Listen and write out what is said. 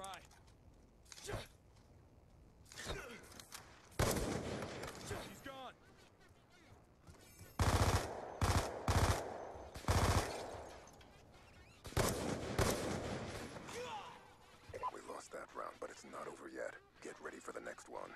dry. He's gone. We lost that round, but it's not over yet. Get ready for the next one.